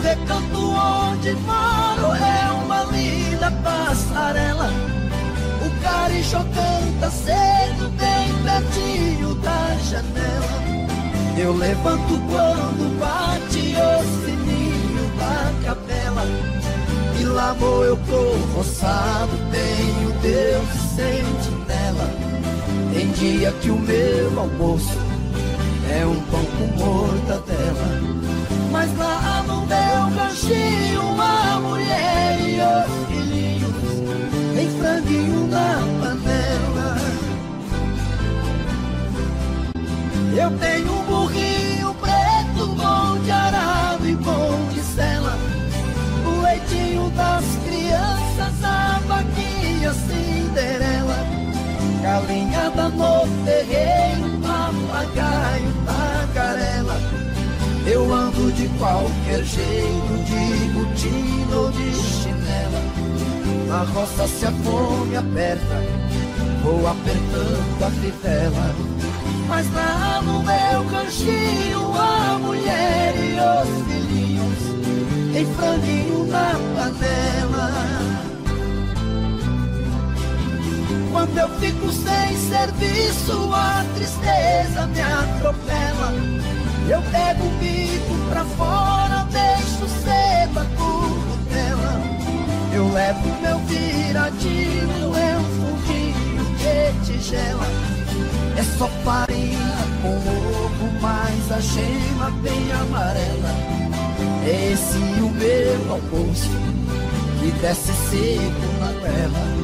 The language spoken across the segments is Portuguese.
recanto onde moro é uma linda passarela. O carichó canta cedo bem pertinho da janela. Eu levanto quando bate o sininho da capela. E lá vou eu pro tenho Deus sentinela. Tem dia que o meu almoço é um pão com mortadela. Mas lá no meu ganchinho, uma mulher e os filhinhos em franguinho na panela. Eu tenho um burrinho preto, bom de arado e bom de sela. O leitinho das crianças, a vaquinha Cinderela. Galinhada no terreiro, papagaio. Eu de qualquer jeito, de botina ou de chinela. Na roça se a fome aperta, vou apertando a fivela. Mas lá no meu canchinho, a mulher e os filhinhos, em franguinho na panela. Quando eu fico sem serviço, a tristeza me atropela. Eu pego o bico pra fora, deixo cedo a curvutela. Eu levo meu viradinho, é um fundinho de tigela. É só farinha com ovo, mas a gema bem amarela. É esse o meu almoço, que desce seco na tela.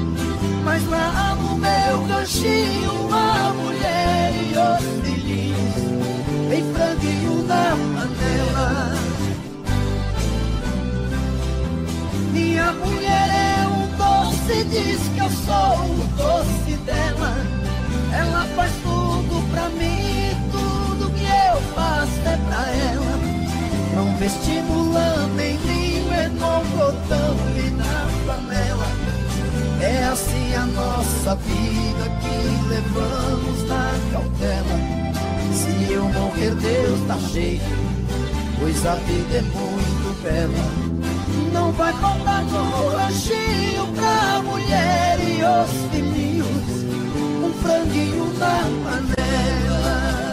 Mas lá no meu ganchinho, a mulher e os filhinhos, em franguinho na panela. Minha mulher é um doce, diz que eu sou o doce dela. Ela faz tudo pra mim, tudo que eu faço é pra ela. Não vestimulando em mim, é no botão e na panela. É assim a nossa vida que levamos na cautela. Se eu morrer, Deus dá jeito, pois a vida é muito bela. Não vai faltar no lanchinho pra mulher e os filhinhos, um franguinho na panela.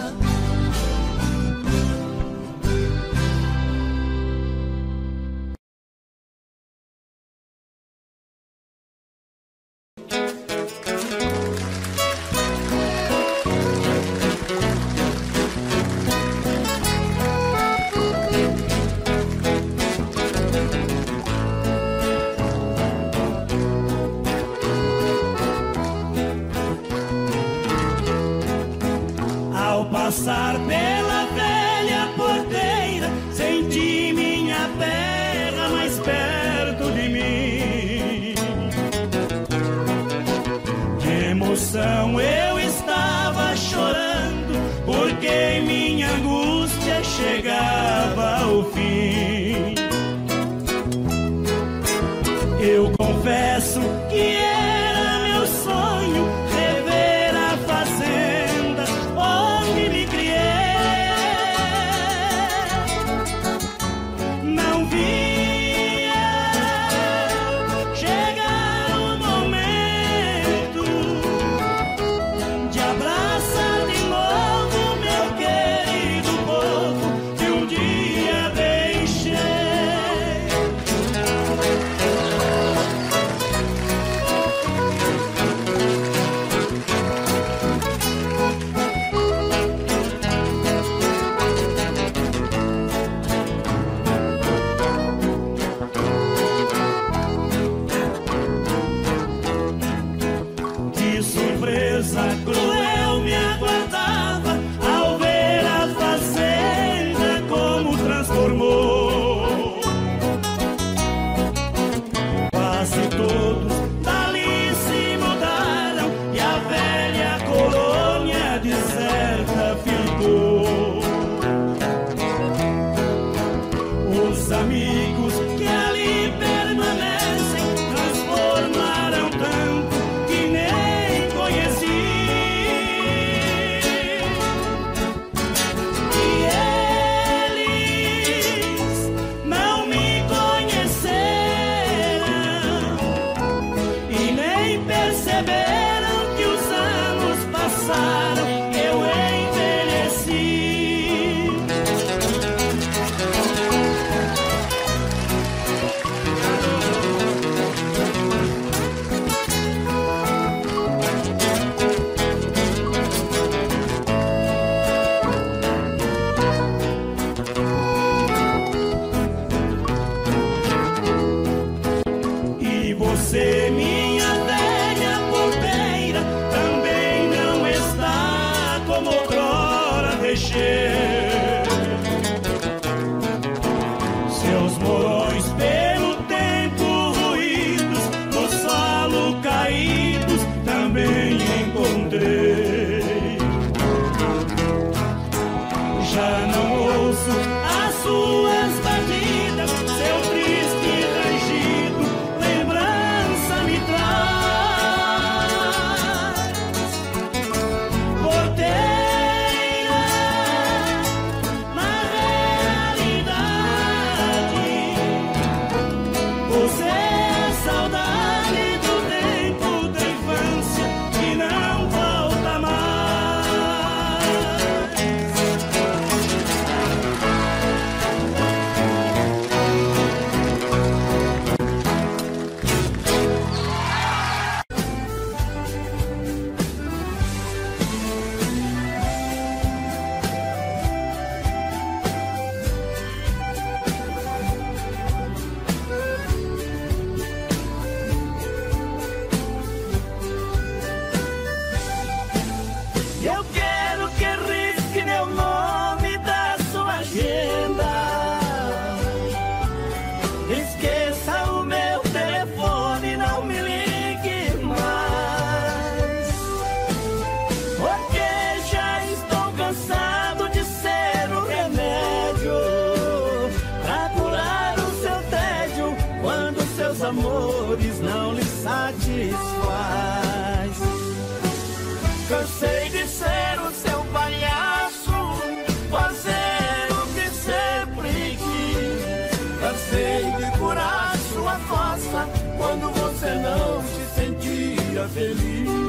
feliz.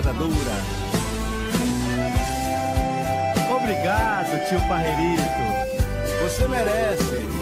Dura. Obrigado, tio Parrerito, Você merece.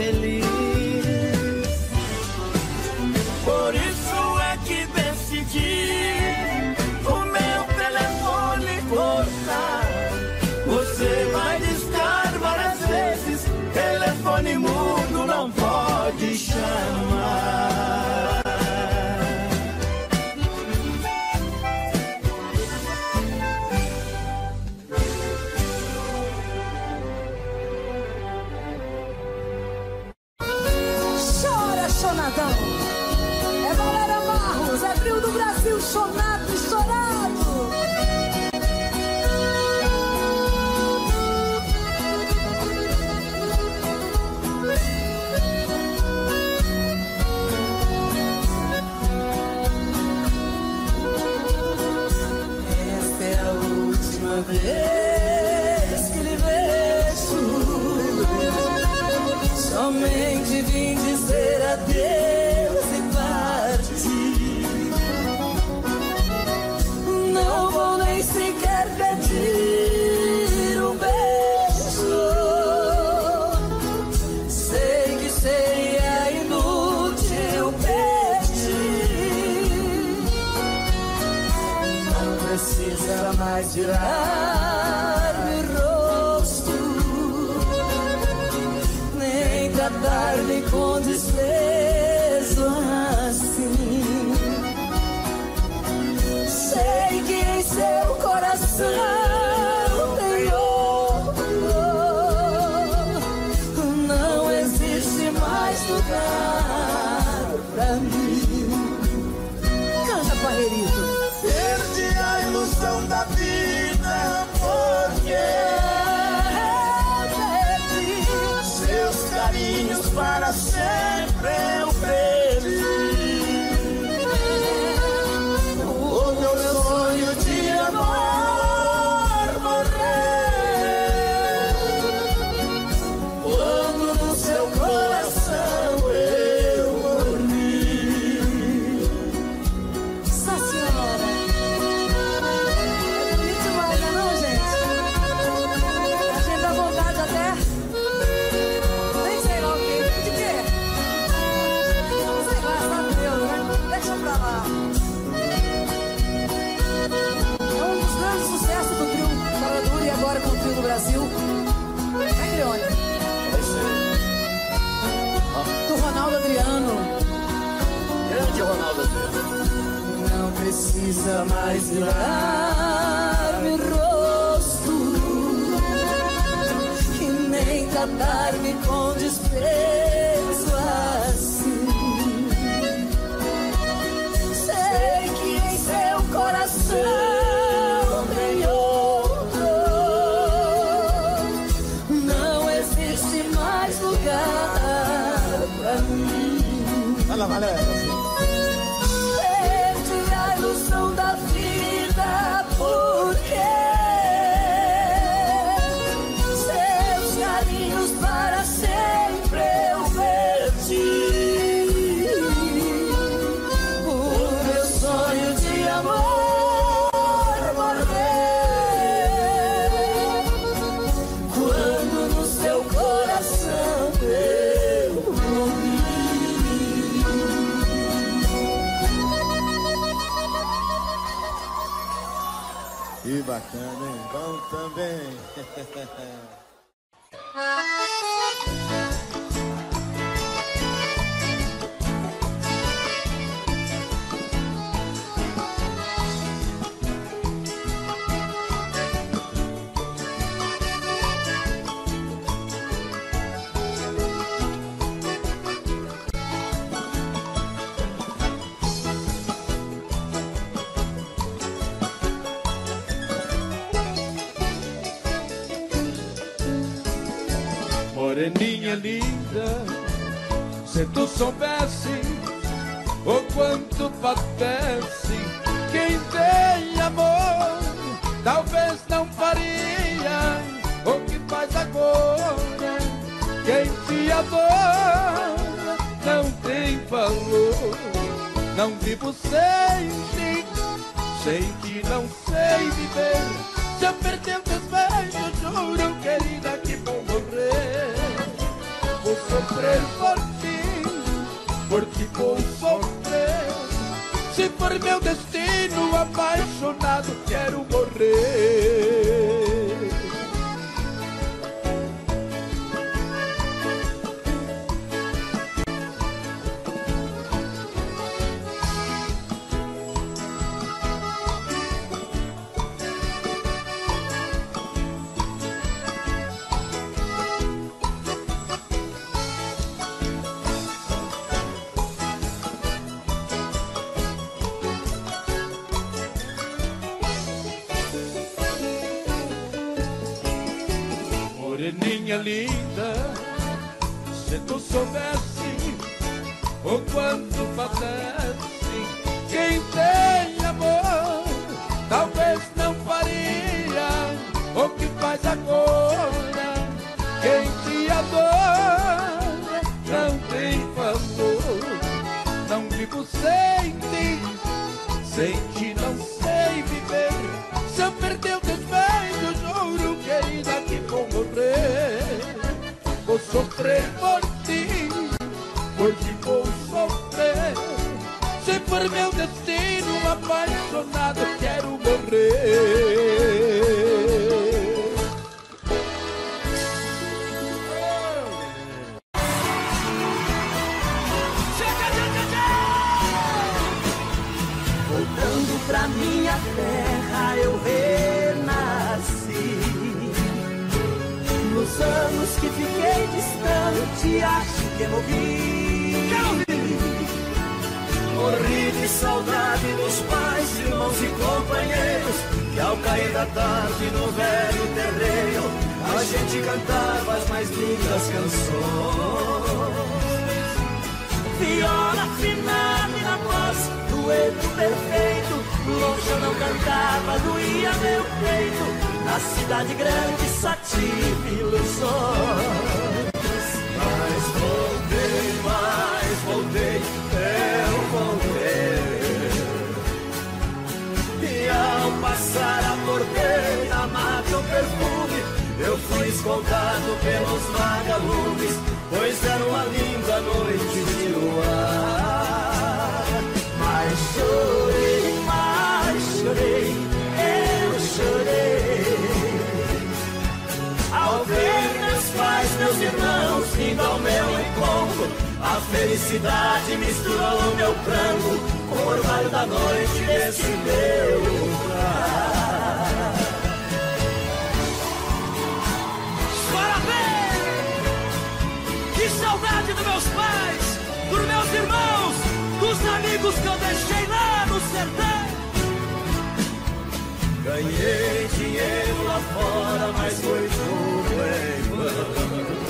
feliz. Moreninha linda, se tu soubesse o oh, quanto padece quem tem amor, talvez não faria o que faz agora. Quem te adora não tem valor, não vivo sem ti, sem que não sei viver. vou sofrer. Se for meu destino apaixonado, quero morrer. sofrer por ti, hoje vou sofrer Sempre meu destino. Cantava as mais lindas canções. Viola afinada e na voz, dueto perfeito, longe eu não cantava, doía meu peito, na cidade grande só tive ilusões. Mas voltei, mas voltei, eu voltei. E ao passar a fui escoltado pelos vagalumes, pois era uma linda noite de luar. Mas chorei, mas chorei, eu chorei. Ao ver meus pais, meus irmãos vindo ao meu encontro, a felicidade misturou meu pranto com o orvalho da noite desse meu. Dos meus pais, dos meus irmãos, dos amigos que eu deixei lá no sertão. Ganhei dinheiro lá fora, mas foi tudo em vão.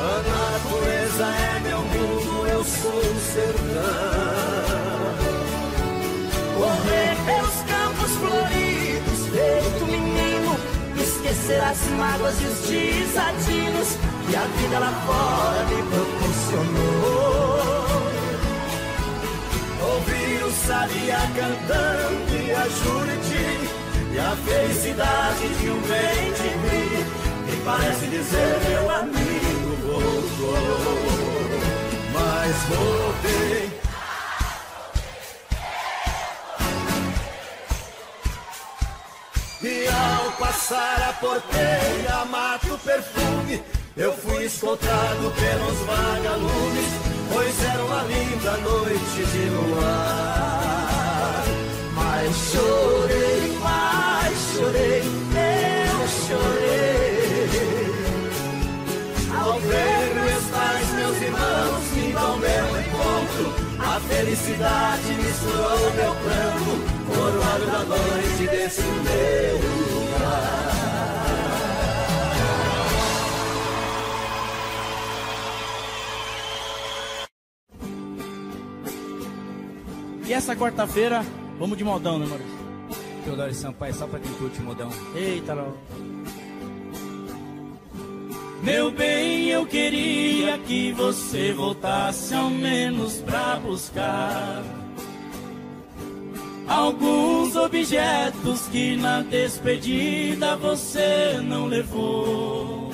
A natureza é meu mundo, eu sou o sertão. Correr pelos campos floridos, feito menino, esquecer as mágoas e os desatinos que a vida lá fora me proporcionou. Ouvir o sabiá cantando e a Juriti E a felicidade de um bem de mim Me parece dizer meu amigo voltou Mas voltei E ao passar a porteira, mato perfume. Eu fui escoltado pelos vagalumes, pois era uma linda noite de luar. Mas chorei, mas chorei, eu chorei. Ao ver meus pais, meus irmãos vindo ao meu encontro, a felicidade misturou meu pranto com o orvalho da noite desse meu lugar. E essa quarta-feira, vamos de modão, né, Maurício? Teodoro Sampaio, só pra quem curte modão. Eita, não. Meu bem, eu queria que você voltasse ao menos pra buscar alguns objetos que na despedida você não levou.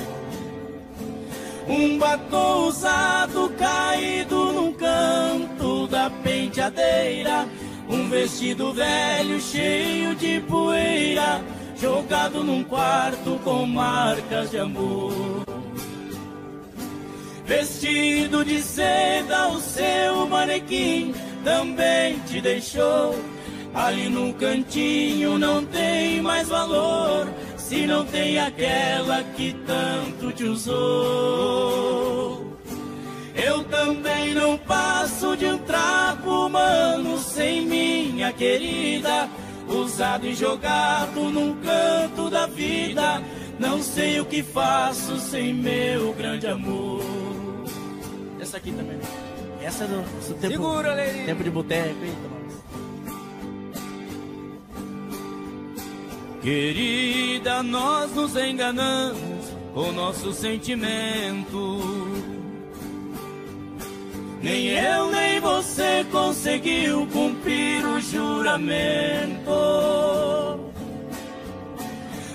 Um batom usado caído num canto da penteadeira, um vestido velho cheio de poeira, jogado num quarto com marcas de amor. Vestido de seda, o seu manequim também te deixou. Ali no cantinho não tem mais valor, se não tem aquela que tanto te usou. Eu também não passo trapo humano sem minha querida, usado e jogado num canto da vida. Não sei o que faço sem meu grande amor. Essa aqui também. Essa é do, do tempo, Segura, tempo de boteco. Eita, mano. Querida, nós nos enganamos com nosso sentimento. Nem eu nem você conseguiu cumprir o juramento.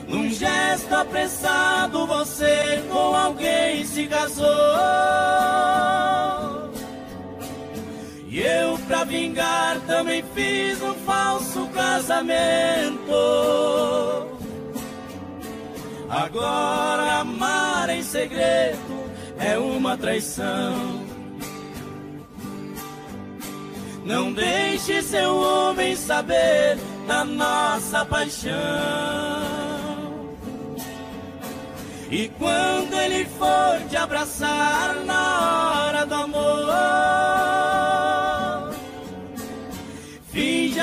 Num gesto apressado, você com alguém se casou. E eu, pra vingar, também fiz um falso casamento. Agora, amar em segredo é uma traição. Não deixe seu homem saber da nossa paixão. E quando ele for te abraçar na hora do amor,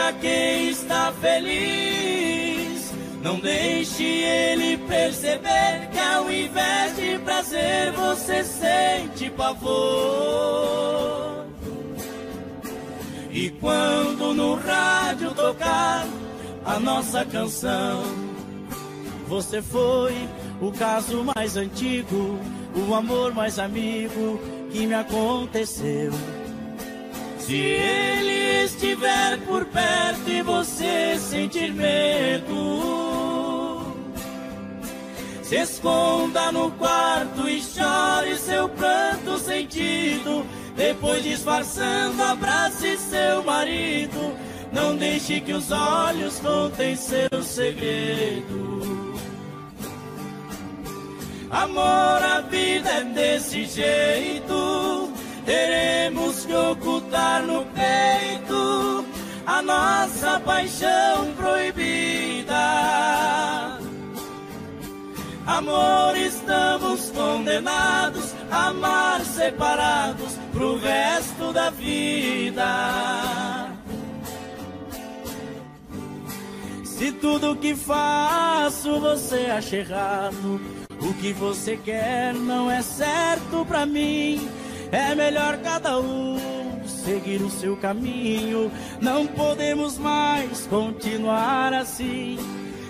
para quem está feliz. Não deixe ele perceber que ao invés de prazer você sente pavor. E quando no rádio tocar a nossa canção, você foi o caso mais antigo, o amor mais amigo que me aconteceu. Se ele estiver por perto e você sentir medo, se esconda no quarto e chore seu pranto sentido. Depois disfarçando, abrace seu marido. Não deixe que os olhos contem seu segredo. Amor, a vida é desse jeito teremos que ocultar no peito a nossa paixão proibida. Amor, estamos condenados amar separados pro resto da vida. Se tudo que faço você acha errado, o que você quer não é certo pra mim. É melhor cada um seguir o seu caminho. Não podemos mais continuar assim.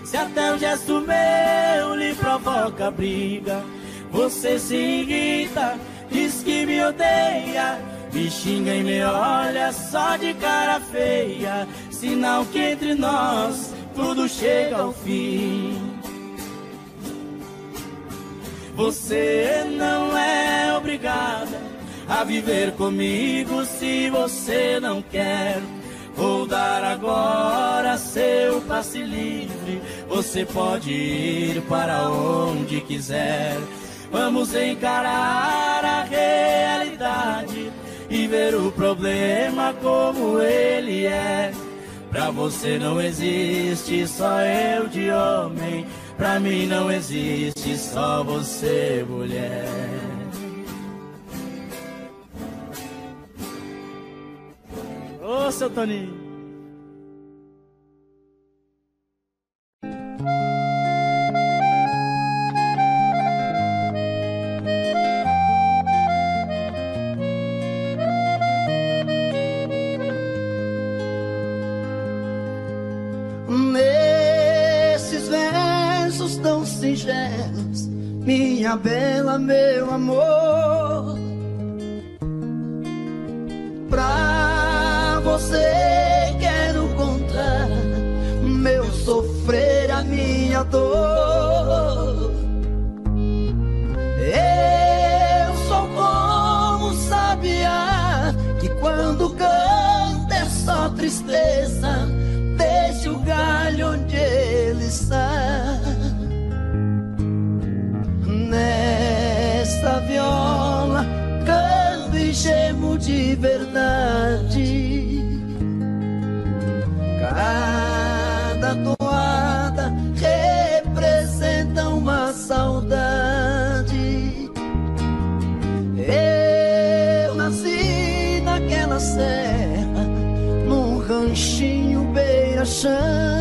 Se até um gesto meu lhe provoca briga, você se irrita, diz que me odeia, me xinga e me olha só de cara feia. Sinal que entre nós tudo chega ao fim. Você não é obrigada a viver comigo se você não quer. Vou dar agora seu passe livre. Você pode ir para onde quiser. Vamos encarar a realidade e ver o problema como ele é. Pra você não existe só eu de homem. Pra mim não existe só você, mulher. Ô, seu Toninho. Bela, meu e gemo de verdade. Cada toada representa uma saudade. Eu nasci naquela serra, num ranchinho beira-chão.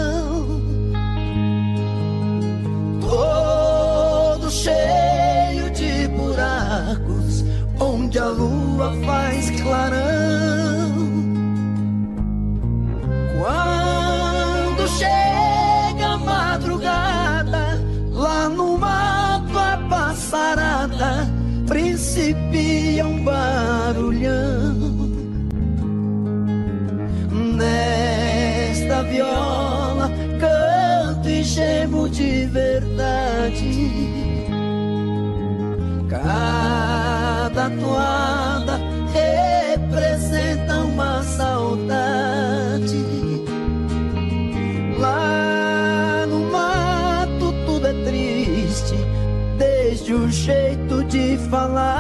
O jeito de falar.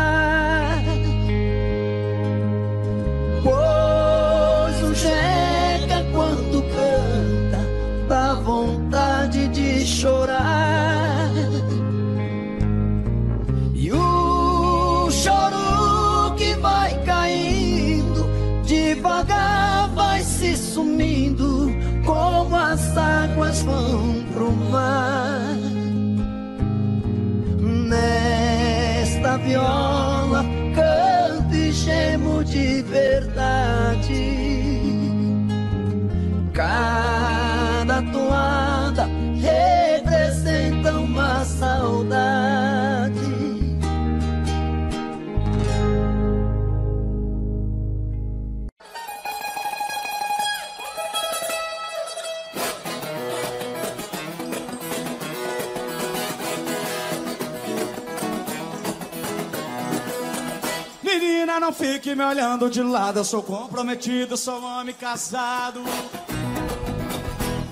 Me olhando de lado. Eu sou comprometido, sou homem casado.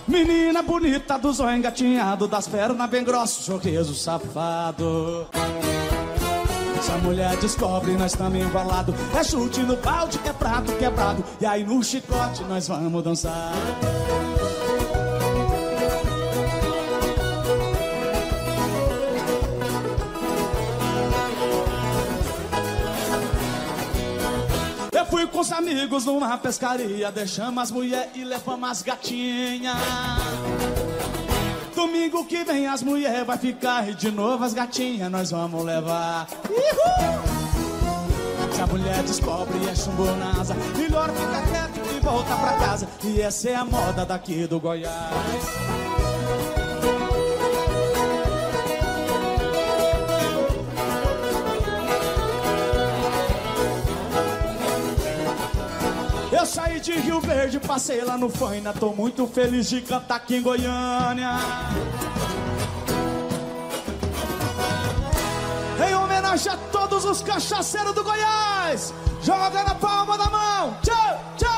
Menina bonita do zóio engatinhado, das pernas bem grossas, sorriso safado. Se a mulher descobre, nós estamos embalados. É chute no balde, é prato quebrado. E aí no chicote nós vamos dançar. Com os amigos numa pescaria, deixamos as mulher e levamos as gatinhas. Domingo que vem as mulher vai ficar e de novo as gatinhas nós vamos levar. Uhul! Se a mulher descobre é chumbo na asa, melhor ficar quieto e volta pra casa. E essa é a moda daqui do Goiás. Eu saí de Rio Verde, passei lá no Faina. Tô muito feliz de cantar aqui em Goiânia. Em homenagem a todos os cachaceiros do Goiás. Joga na palma da mão. Tchau, tchau.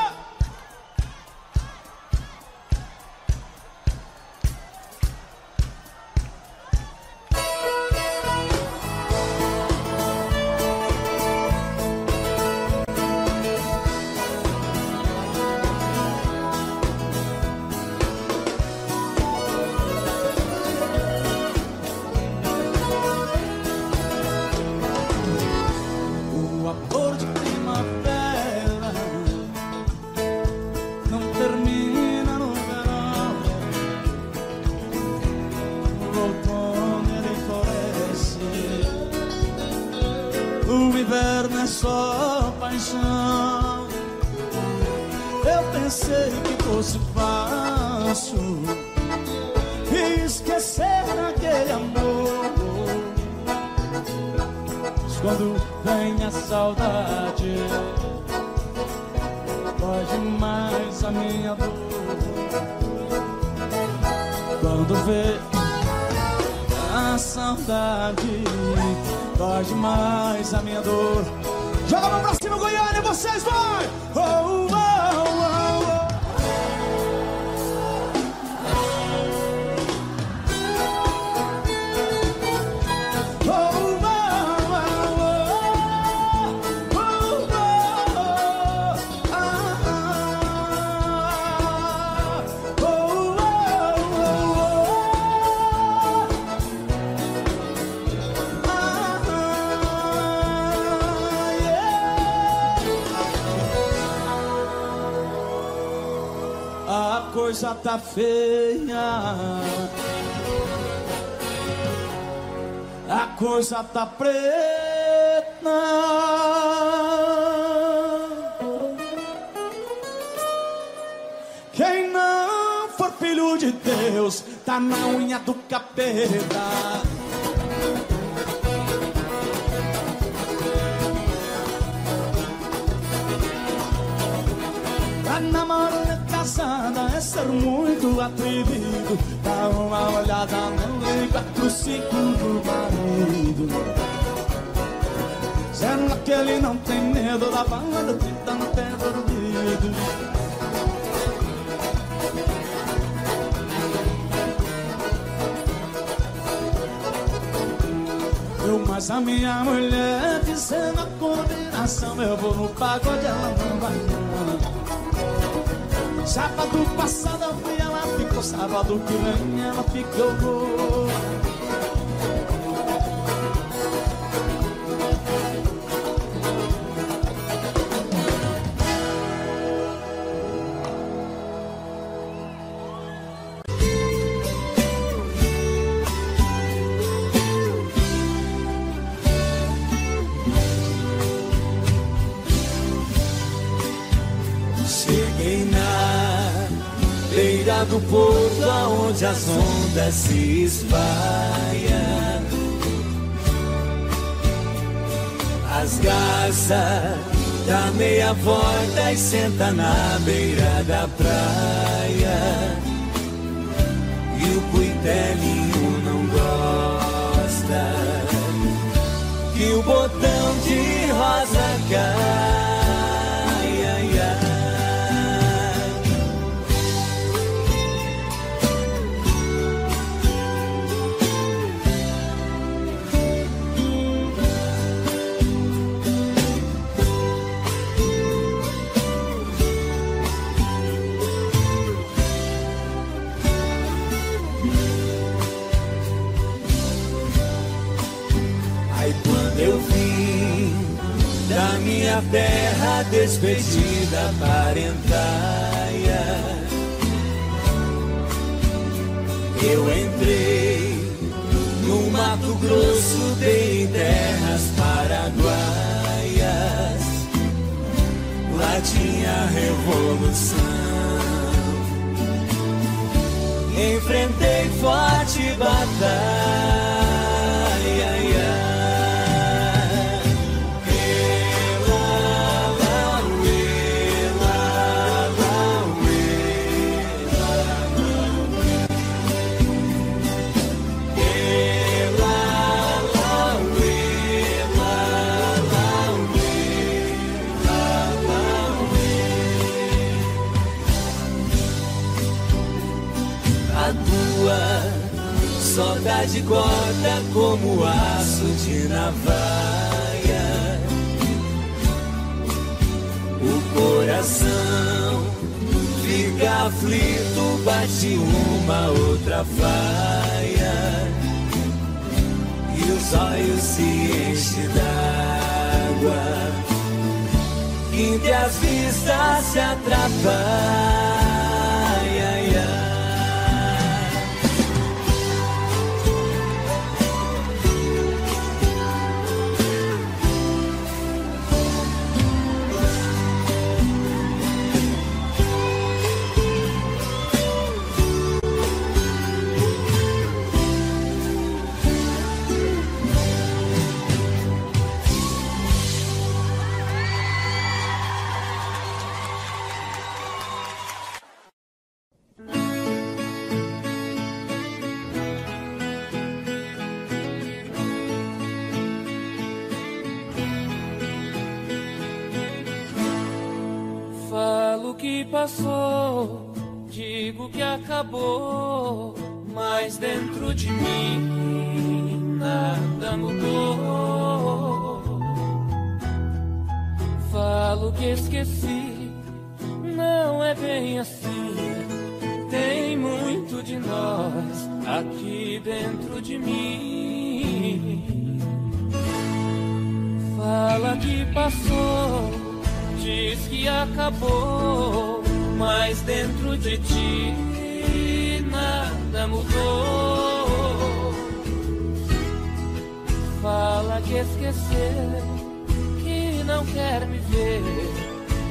Demais a minha dor. Joga a mão pra cima, Goiânia, vocês vai! Feia. A coisa tá preta. Quem não for filho de Deus, tá na unha do capeta. Tá namorando casada é ser muito atrevido. Dá uma olhada no lei 45 do marido. Será que ele não tem medo da banda tentando ter dormido? Eu mais a minha mulher dizendo a combinação Eu vou no pagode, ela não vai não Sábado passado eu fui, ela ficou Sábado que vem ela fica, as ondas se espalham. As garças dá meia volta e senta na beira da praia. E o cuitelinho não gosta que o botão de rosa cai. Minha terra despedida parentalha. Eu entrei no Mato Grosso, dei terras paraguaias. Lá tinha revolução. Enfrentei forte batalha. Corta como aço de navalha. O coração fica aflito, bate uma outra faia. E os olhos se enchem d'água. Entre as vistas se atrapalha. Passou, digo que acabou, mas dentro de mim nada mudou. Falo que esqueci, não é bem assim. Tem muito de nós aqui dentro de mim. Fala que passou, diz que acabou mas dentro de ti nada mudou. Fala que esquecer, que não quer me ver.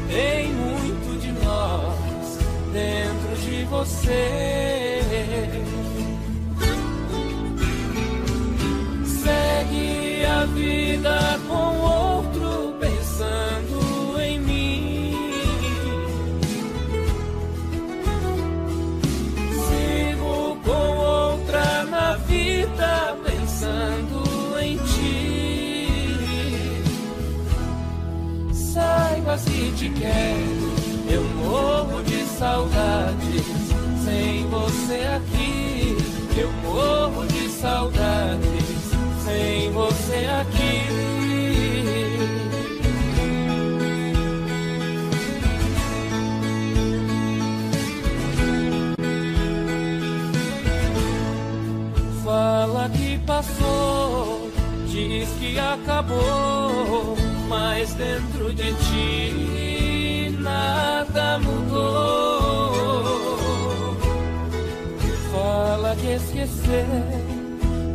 Tem muito de nós dentro de você. Segue a vida com outro se te quero, eu morro de saudades. Sem você aqui, eu morro de saudades. Sem você aqui. Fala que passou, diz que acabou mas dentro de ti nada mudou. Fala que esquecer,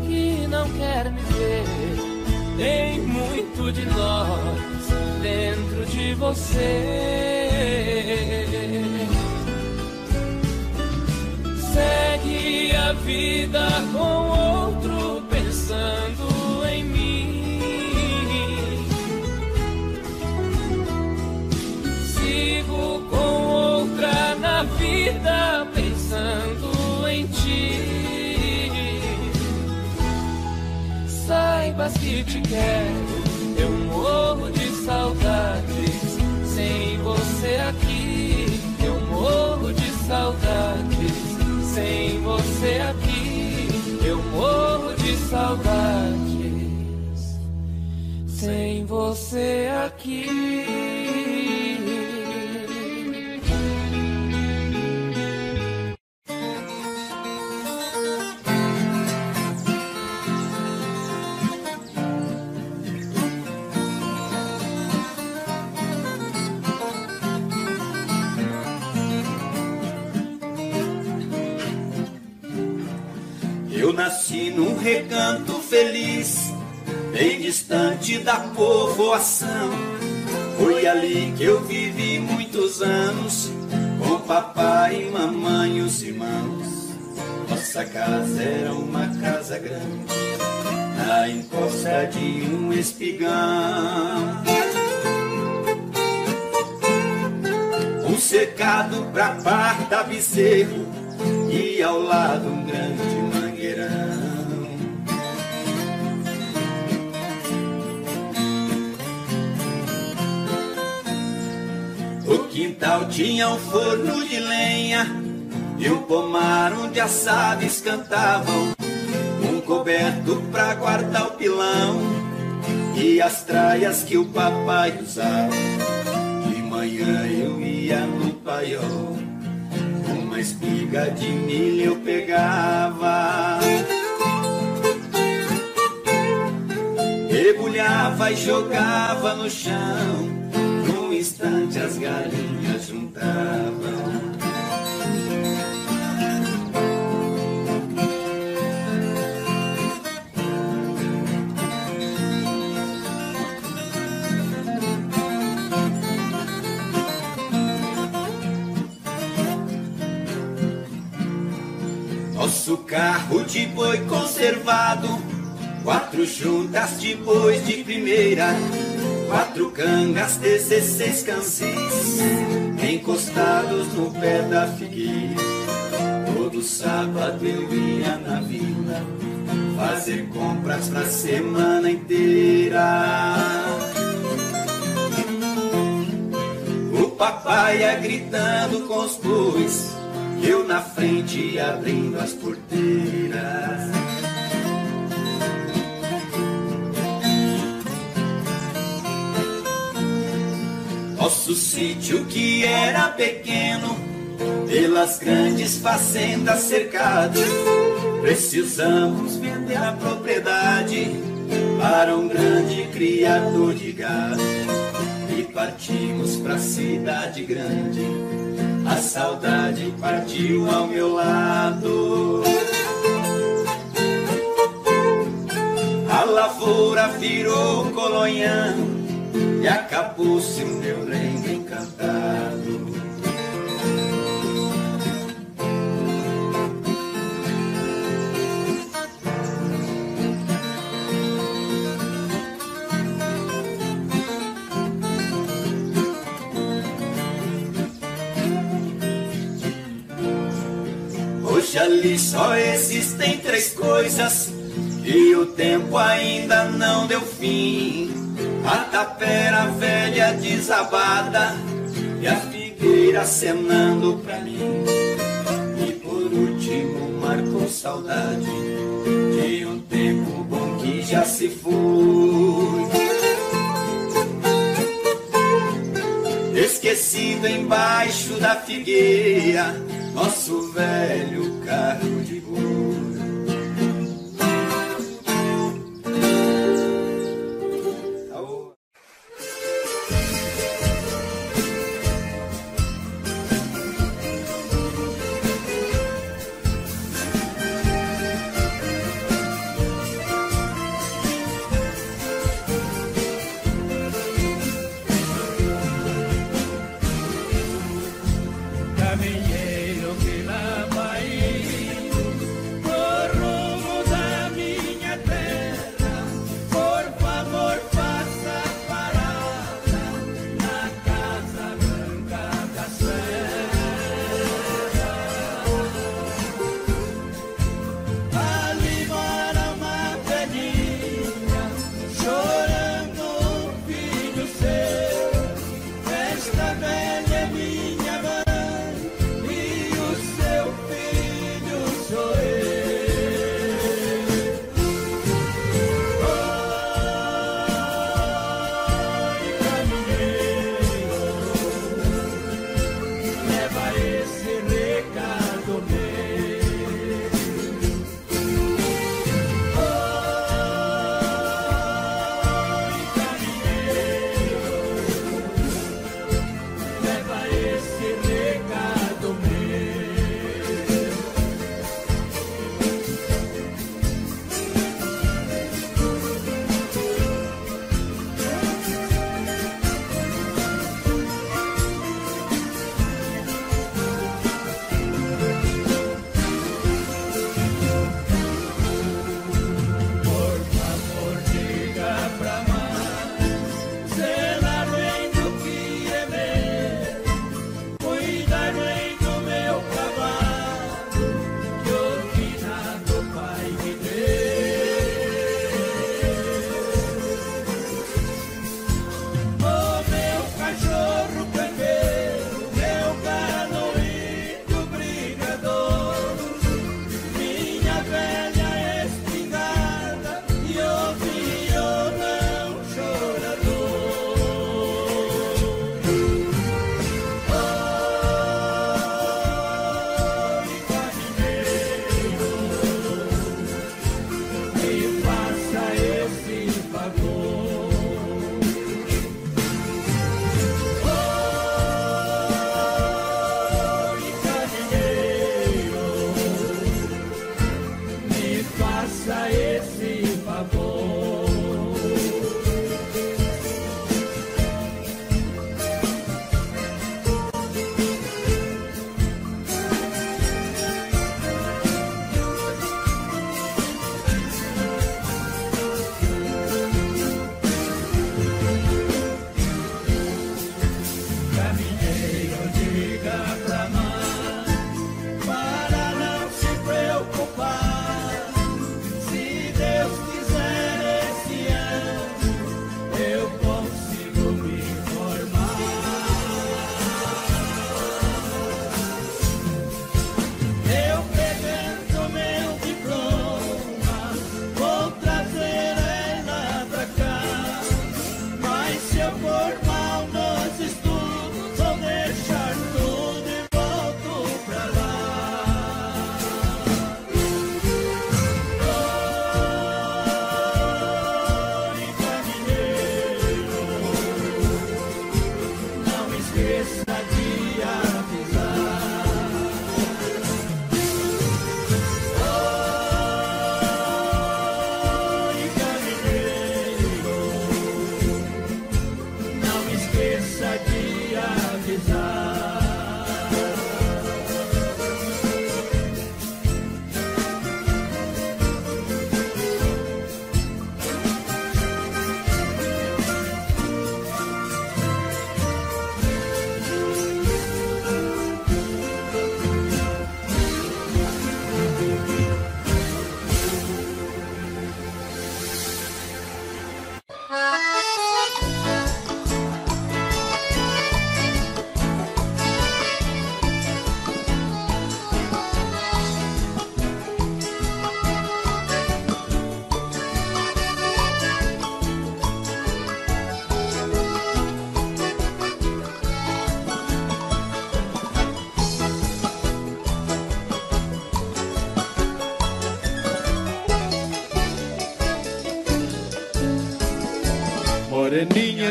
que não quer me ver. Tem muito de nós dentro de você. Saibas que te quero, eu morro de saudades sem você aqui. Eu morro de saudades sem você aqui. Eu morro de saudades sem você aqui. Recanto feliz, bem distante da povoação. Foi ali que eu vivi muitos anos, com papai, mamãe e os irmãos. Nossa casa era uma casa grande, na encosta de um espigão. Um cercado pra parta bezerro e ao lado um grande quintal tinha um forno de lenha e um pomar onde as aves cantavam. Um coberto pra guardar o pilão e as traias que o papai usava. De manhã eu ia no paiol uma espiga de milho eu pegava. Debulhava e jogava no chão. Instante as galinhas juntavam. Nosso carro de boi conservado, quatro juntas de bois de primeira, quatro cangas, dezesseis cansis, encostados no pé da figueira. Todo sábado eu ia na vila, fazer compras pra semana inteira. O papai ia gritando com os bois, eu na frente abrindo as porteiras. Nosso sítio que era pequeno, pelas grandes fazendas cercado, precisamos vender a propriedade para um grande criador de gado. E partimos pra cidade grande a saudade partiu ao meu lado. A lavoura virou colonhão e acabou-se meu reino encantado. Hoje ali só existem três coisas e o tempo ainda não deu fim. A tapera velha desabada e a figueira acenando pra mim. E por último marcou saudade de um tempo bom que já se foi. Esquecido embaixo da figueira, nosso velho carro de boi.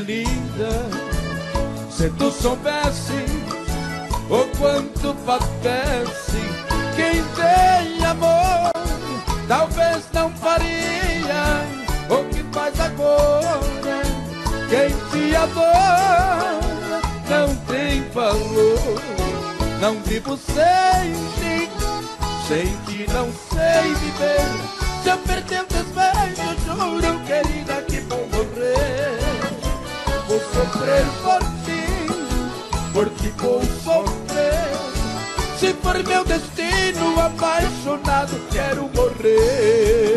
Linda, se tu soubesse o quanto padece quem tem amor, talvez não faria o que faz agora. Quem te adora não tem valor, não vivo sem ti, sem ti não sei viver. Se eu perder o Sofrer por ti, por ti vou sofrer. Se for meu destino, apaixonado, quero morrer.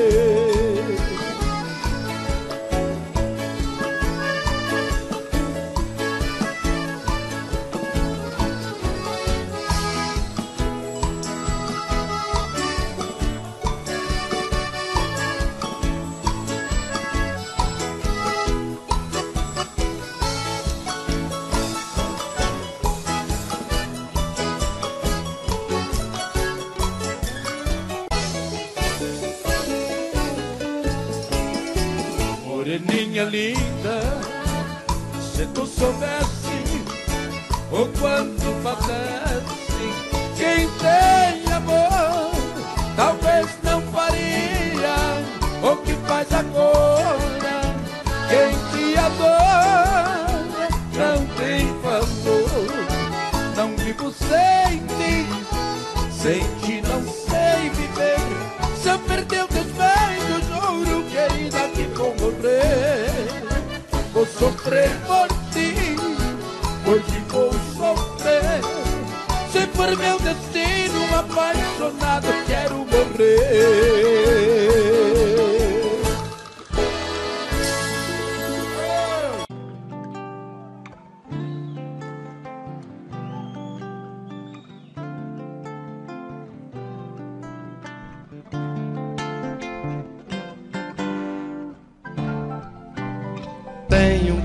Minha linda, se tu soubesse o quanto padece quem tem amor, talvez não faria o que faz agora. Quem te adora morrer.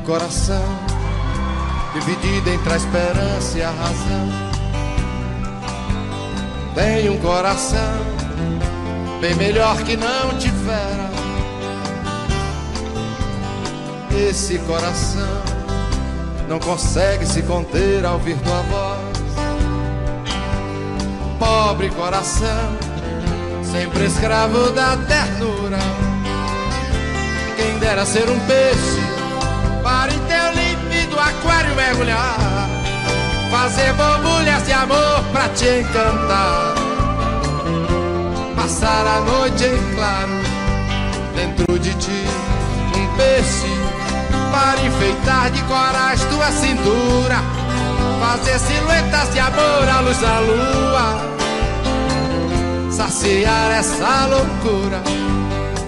coração, dividido entre a esperança e a razão. Tem um coração bem melhor que não tivera. Esse coração não consegue se conter ao ouvir tua voz. Pobre coração, sempre escravo da ternura. Quem dera ser um peixe para em teu límpido aquário mergulhar Fazer borbulhas de amor pra te encantar Passar a noite em claro Dentro de ti um peixe Para enfeitar de corais tua cintura Fazer silhuetas de amor à luz da lua Saciar essa loucura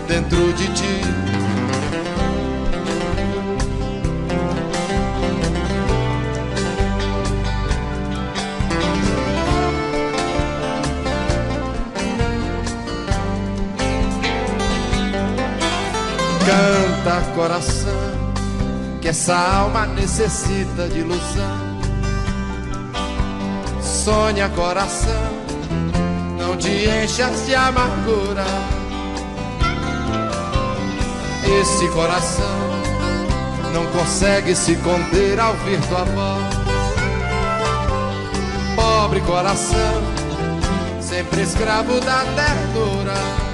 dentro de ti Canta coração, que essa alma necessita de ilusão. Sonha coração, não te enchas de amargura. Esse coração não consegue se conter ao ouvir tua voz. Pobre coração, sempre escravo da ternura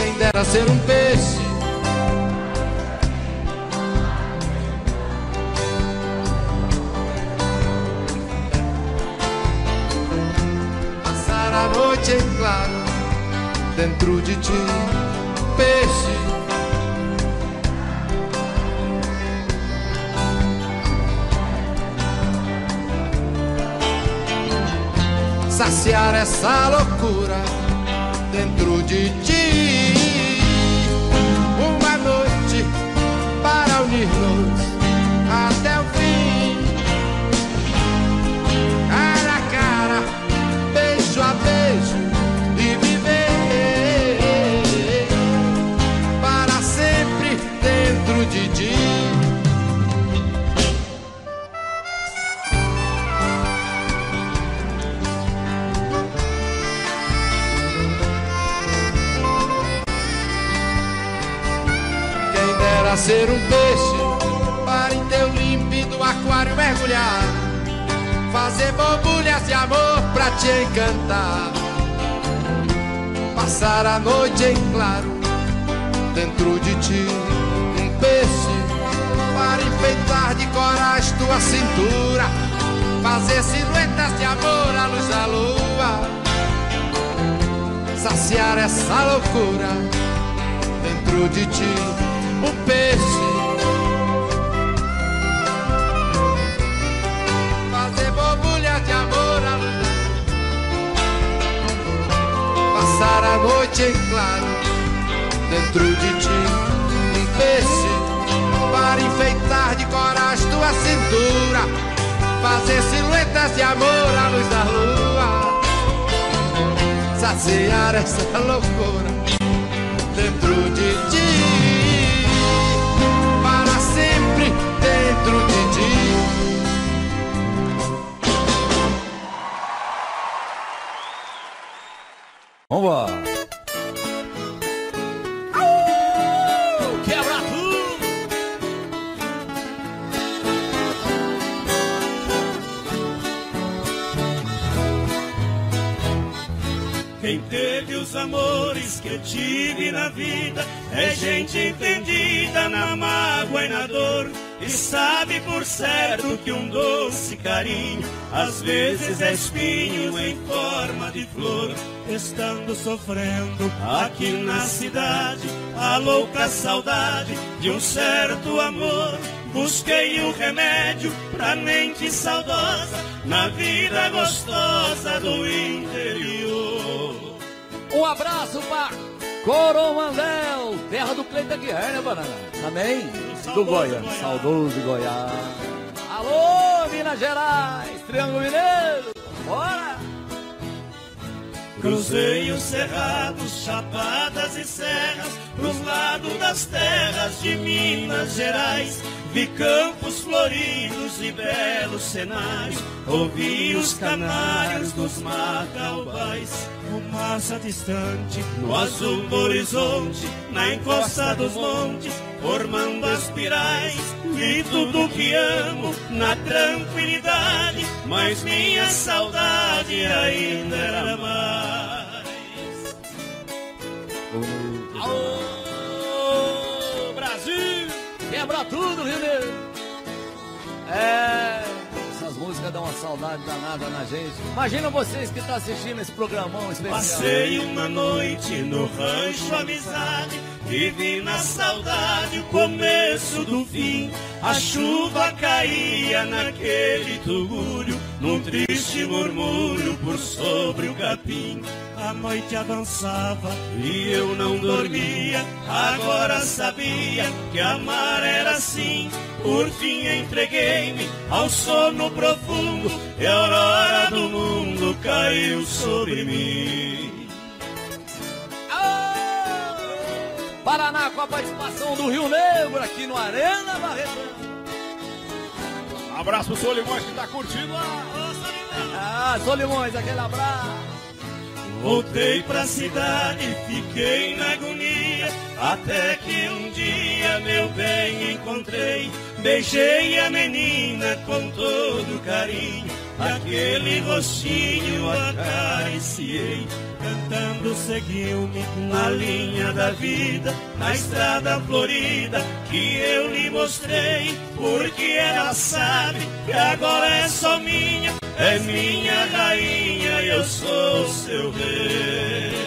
quem dera ser um peixe. Noite em claro dentro de ti, peixe. Saciar essa loucura dentro de ti. Ser um peixe para em teu límpido aquário mergulhar, fazer borbulhas de amor pra te encantar, passar a noite em claro dentro de ti, um peixe para enfeitar de coragem tua cintura, fazer silhuetas de amor à luz da lua, saciar essa loucura dentro de ti, um peixe. Fazer borbulha de amor passar a noite em claro dentro de ti, um peixe para enfeitar de coragem tua cintura, fazer silhuetas de amor à luz da lua, saciar essa loucura dentro de ti, Vambora! Quebra tudo! Quem teve os amores que eu tive na vida é gente entendida E sabe por certo que um doce carinho às vezes é espinho em forma de flor. Estando sofrendo aqui na cidade a louca saudade de um certo amor. Busquei o remédio pra mente saudosa na vida gostosa do interior. Um abraço pra Coromandel, terra do Cleiton Guerreiro, né, Banana? Também do Goiás, saudoso Goiás. Alô, Minas Gerais, Triângulo Mineiro, bora! Cruzei os cerrados, chapadas e serras, pros lados das terras de Minas Gerais. Vi campos floridos e belos cenários, ouvi os canários dos macaubais. Fumaça distante, no azul horizonte, na encosta dos montes, formando as pirais. Vi tudo que amo na tranquilidade, mas minha saudade ainda era mais. Alô, Brasil! Quebra tudo, Rio Negro! É, essas músicas dão uma saudade danada na gente. Imagina vocês que estão assistindo esse programão especial. Passei uma noite no rancho Amizade, vivi na saudade o começo do fim. A chuva caía naquele tugúrio, num triste murmúrio por sobre o capim. A noite avançava e eu não dormia. Agora sabia que amar era assim. Por fim entreguei-me ao sono profundo e a aurora do mundo caiu sobre mim. Paraná com a participação do Rio Negro aqui no Arena Barretão. Abraço pro Solimões que tá curtindo lá. Ah, Solimões, aquele abraço. Voltei pra cidade, fiquei na agonia, até que um dia, meu bem, encontrei. Beijei a menina com todo carinho, aquele rostinho acariciei. Cantando seguiu-me na linha da vida, na estrada florida que eu lhe mostrei, porque ela sabe que agora é só minha, é minha rainha eu sou seu rei.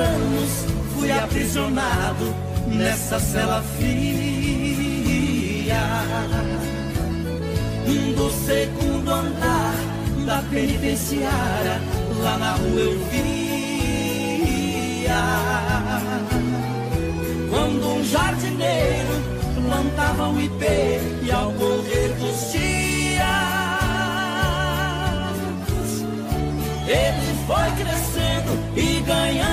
Anos fui aprisionado nessa cela fria. Do segundo andar da penitenciária lá na rua eu via. Quando um jardineiro plantava um ipê e ao correr dos dias ele foi crescendo e ganhando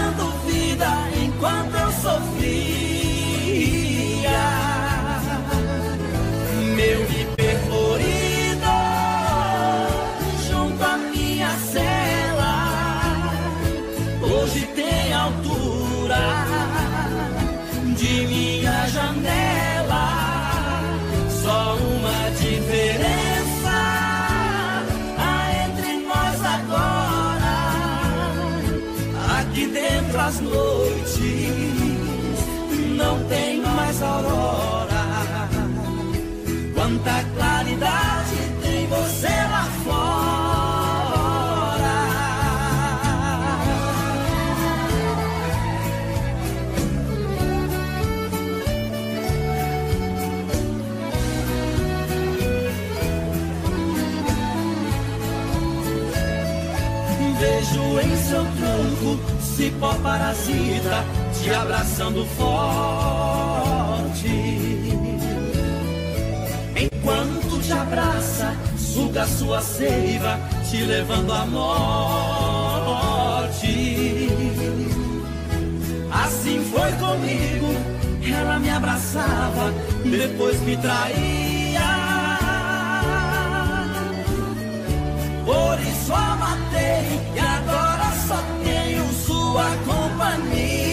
Quanta claridade tem você lá fora. Vejo em seu tronco cipó parasita te abraçando forte. Te abraça, suga sua seiva, te levando à morte. Assim foi comigo, ela me abraçava, depois me traía. Por isso a matei e agora só tenho sua companhia.